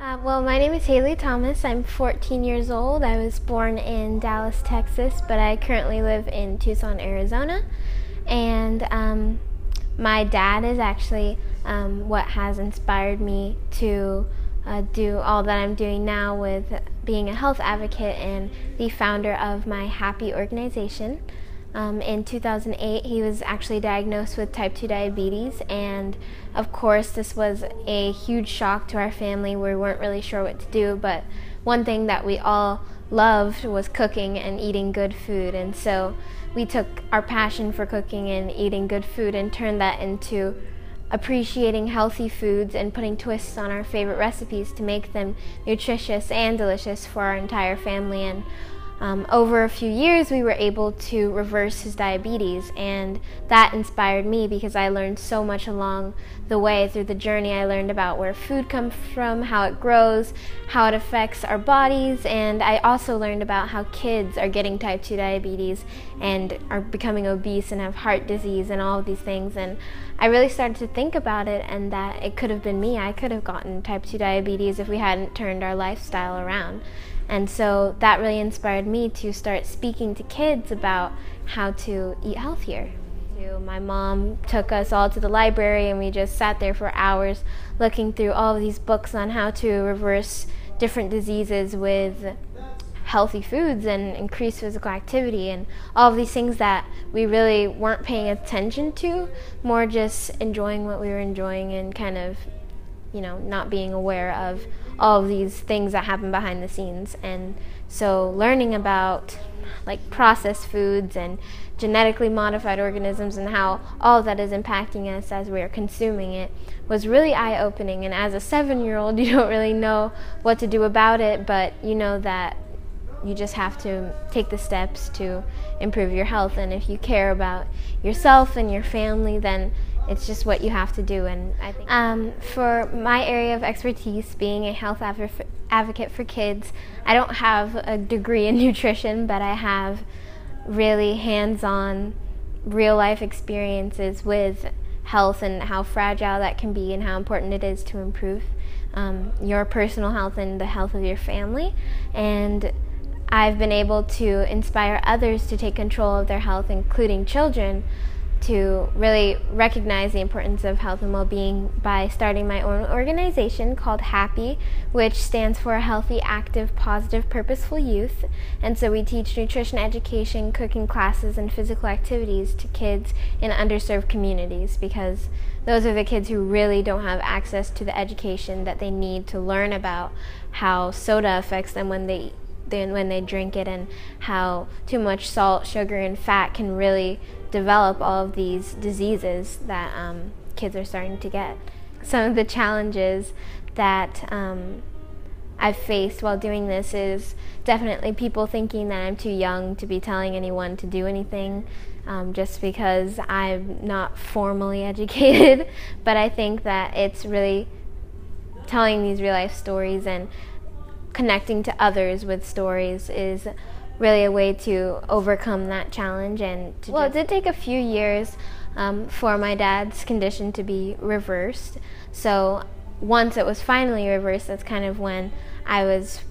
Uh, well, my name is Haile Thomas. I'm 14 years old. I was born in Dallas, Texas, but I currently live in Tucson, Arizona. And um, my dad is actually um, what has inspired me to uh, do all that I'm doing now with being a health advocate and the founder of my Happy organization. Um, in 2008, he was actually diagnosed with type 2 diabetes, and of course, this was a huge shock to our family. We weren't really sure what to do, but one thing that we all loved was cooking and eating good food, and so we took our passion for cooking and eating good food and turned that into appreciating healthy foods and putting twists on our favorite recipes to make them nutritious and delicious for our entire family. And um, over a few years, we were able to reverse his diabetes, and that inspired me because I learned so much along the way through the journey. I learned about where food comes from, how it grows, how it affects our bodies, and I also learned about how kids are getting type 2 diabetes and are becoming obese and have heart disease and all of these things. And I really started to think about it, and that it could have been me. I could have gotten type 2 diabetes if we hadn't turned our lifestyle around. And so that really inspired me to start speaking to kids about how to eat healthier. My mom took us all to the library and we just sat there for hours looking through all of these books on how to reverse different diseases with healthy foods and increase physical activity and all of these things that we really weren't paying attention to, more just enjoying what we were enjoying and kind of you know, not being aware of all of these things that happen behind the scenes. And so learning about like processed foods and genetically modified organisms and how all of that is impacting us as we are consuming it was really eye opening. And as a seven year old, you don't really know what to do about it, but you know that you just have to take the steps to improve your health. And if you care about yourself and your family, then it's just what you have to do. And I think um, for my area of expertise, being a health advocate for kids, I don't have a degree in nutrition, but I have really hands-on, real-life experiences with health and how fragile that can be and how important it is to improve um, your personal health and the health of your family. And I've been able to inspire others to take control of their health, including children, to really recognize the importance of health and well-being by starting my own organization called Happy, which stands for Healthy, Active, Positive, Purposeful Youth. And so we teach nutrition education, cooking classes, and physical activities to kids in underserved communities because those are the kids who really don't have access to the education that they need to learn about how soda affects them when they when they drink it and how too much salt, sugar, and fat can really develop all of these diseases that um, kids are starting to get. Some of the challenges that um, I've faced while doing this is definitely people thinking that I'm too young to be telling anyone to do anything um, just because I'm not formally educated. but I think that it's really telling these real life stories and connecting to others with stories is really a way to overcome that challenge and well it did take a few years um, for my dad's condition to be reversed. So once it was finally reversed that's kind of when i was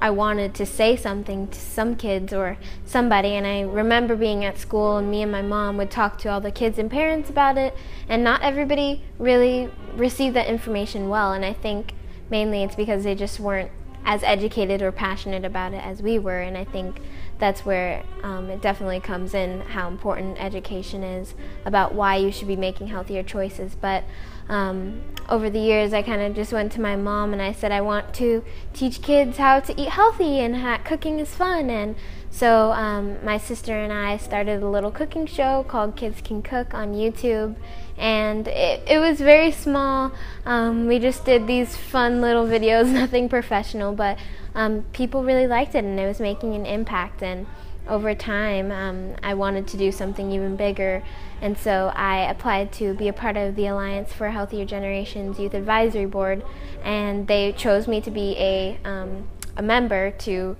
i wanted to say something to some kids or somebody. And i remember being at school and me and my mom would talk to all the kids and parents about it. And not everybody really received that information well. And i think mainly it's because they just weren't as educated or passionate about it as we were. And I think that's where um, it definitely comes in how important education is about why you should be making healthier choices. But um, over the years, I kind of just went to my mom and I said, I want to teach kids how to eat healthy and how cooking is fun. And so um, my sister and I started a little cooking show called Kids Can Cook on YouTube. And it, it was very small. Um, we just did these fun little videos, nothing professional, but um, people really liked it and it was making an impact. And over time, um, I wanted to do something even bigger, and so I applied to be a part of the Alliance for Healthier Generations Youth Advisory Board, and they chose me to be a, um, a member to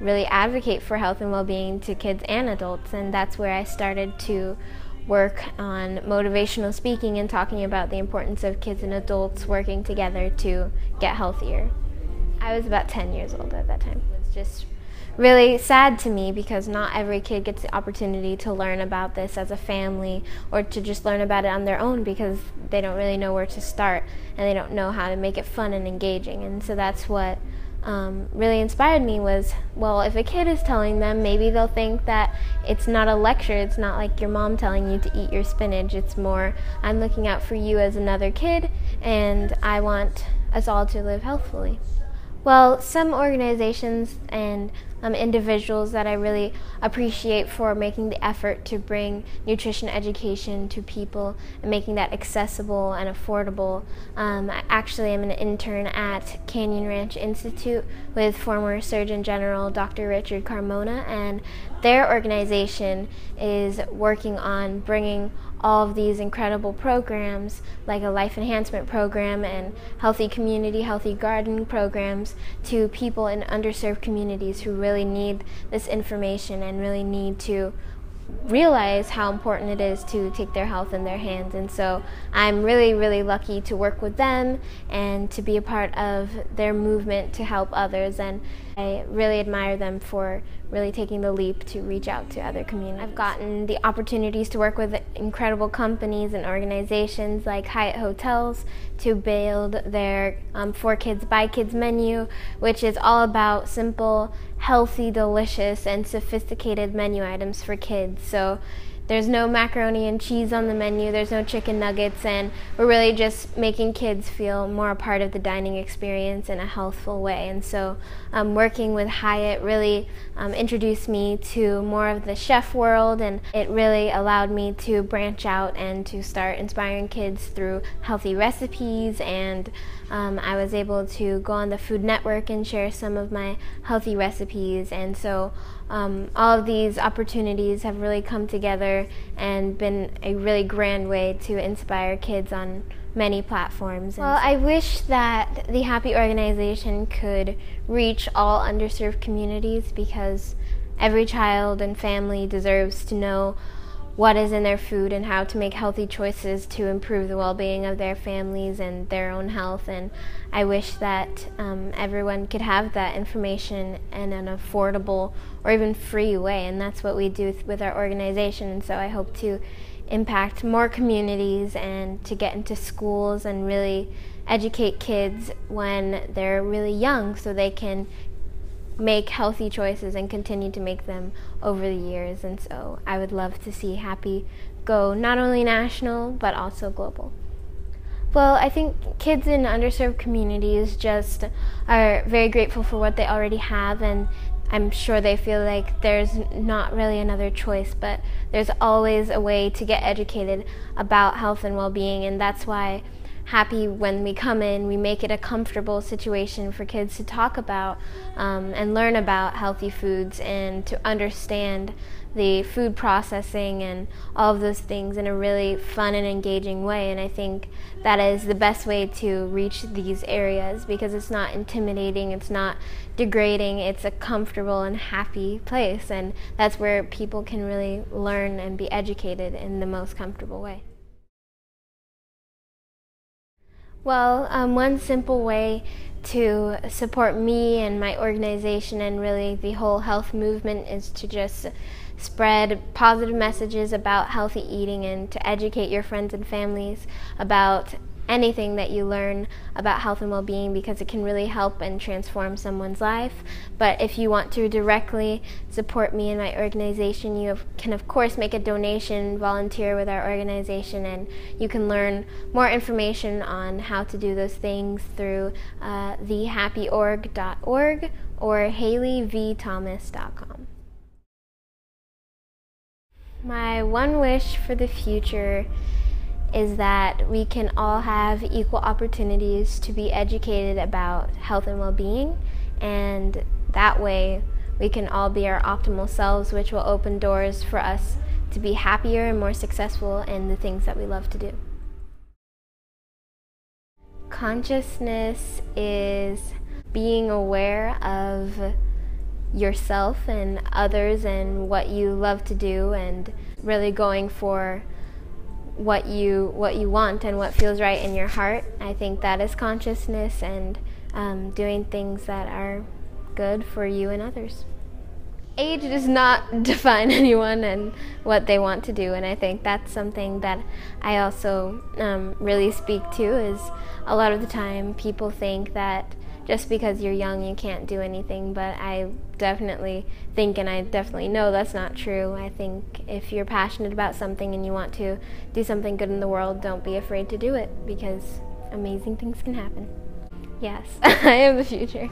really advocate for health and well-being to kids and adults, and that's where I started to work on motivational speaking and talking about the importance of kids and adults working together to get healthier. I was about 10 years old at that time. It's just really sad to me because not every kid gets the opportunity to learn about this as a family or to just learn about it on their own because they don't really know where to start and they don't know how to make it fun and engaging. And so that's what um, really inspired me was well, if a kid is telling them, maybe they'll think that it's not a lecture. It's not like your mom telling you to eat your spinach. It's more, I'm looking out for you as another kid, and I want us all to live healthfully. Well, some organizations and um, individuals that I really appreciate for making the effort to bring nutrition education to people and making that accessible and affordable. Um, I actually am an intern at Canyon Ranch Institute with former Surgeon General Dr. Richard Carmona, and their organization is working on bringing all of these incredible programs like a life enhancement program and healthy community healthy garden programs to people in underserved communities who really need this information and really need to realize how important it is to take their health in their hands. And so I'm really, really lucky to work with them and to be a part of their movement to help others. And I really admire them for really taking the leap to reach out to other communities. I've gotten the opportunities to work with incredible companies and organizations like Hyatt Hotels to build their um, For Kids by Kids menu, which is all about simple, healthy, delicious, and sophisticated menu items for kids. So there's no macaroni and cheese on the menu, there's no chicken nuggets, and we're really just making kids feel more a part of the dining experience in a healthful way. And so, um, working with Hyatt really um, introduced me to more of the chef world, and it really allowed me to branch out and to start inspiring kids through healthy recipes. And um, I was able to go on the Food Network and share some of my healthy recipes. And so, um, all of these opportunities have really come together and been a really grand way to inspire kids on many platforms. Well, I wish that the Happy Organization could reach all underserved communities because every child and family deserves to know what is in their food and how to make healthy choices to improve the well-being of their families and their own health. And i wish that um, everyone could have that information in an affordable or even free way. And that's what we do with our organization. And so i hope to impact more communities and to get into schools and really educate kids when they're really young so they can make healthy choices and continue to make them over the years. And so I would love to see Happy go not only national but also global. Well, I think kids in underserved communities just are very grateful for what they already have, and I'm sure they feel like there's not really another choice, but there's always a way to get educated about health and well being, and that's why happy when we come in. We make it a comfortable situation for kids to talk about um, and learn about healthy foods and to understand the food processing and all of those things in a really fun and engaging way. And I think that is the best way to reach these areas because it's not intimidating, it's not degrading, it's a comfortable and happy place. And that's where people can really learn and be educated in the most comfortable way. Well, um, one simple way to support me and my organization and really the whole health movement is to just spread positive messages about healthy eating and to educate your friends and families about anything that you learn about health and well-being because it can really help and transform someone's life. But if you want to directly support me and my organization, you have, can of course make a donation, volunteer with our organization, and you can learn more information on how to do those things through uh, thehappyorg.org or hailevthomas.com. My one wish for the future is that we can all have equal opportunities to be educated about health and well being, and that way we can all be our optimal selves, which will open doors for us to be happier and more successful in the things that we love to do. Consciousness is being aware of yourself and others and what you love to do, and really going for what you what you want and what feels right in your heart. I think that is consciousness, and um, doing things that are good for you and others. Age does not define anyone and what they want to do, and I think that's something that I also um, really speak to. Is a lot of the time people think that just because you're young you can't do anything, but I definitely think and I definitely know that's not true. I think if you're passionate about something and you want to do something good in the world, don't be afraid to do it because amazing things can happen. Yes, I am the future.